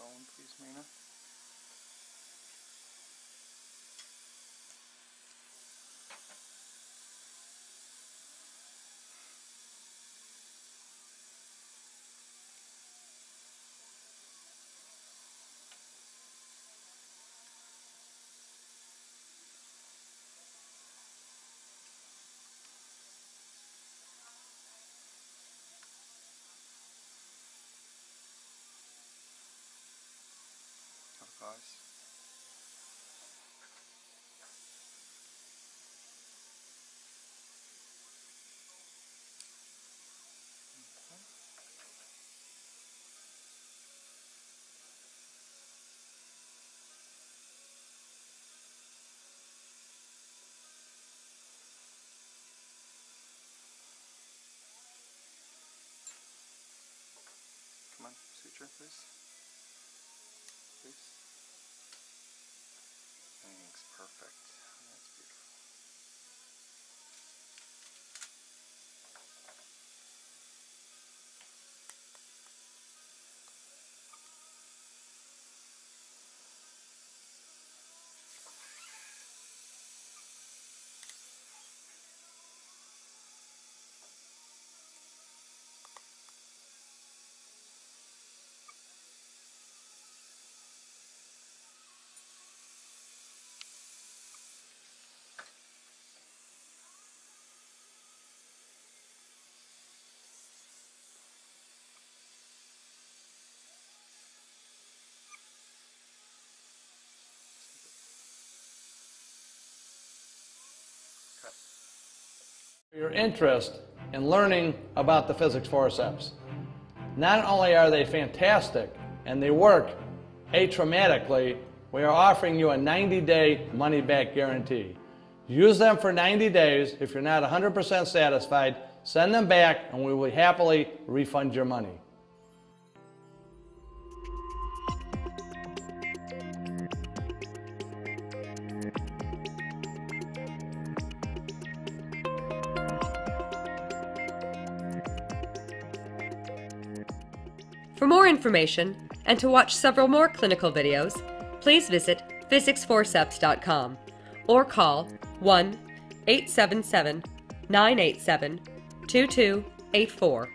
phone, please, Mina. Suture, please. Your interest in learning about the physics forceps. Not only are they fantastic and they work atraumatically, we are offering you a 90 day money back guarantee. Use them for 90 days. If you're not 100% satisfied, send them back and we will happily refund your money. For more information and to watch several more clinical videos, please visit physicsforceps.com or call 1 877 987 2284.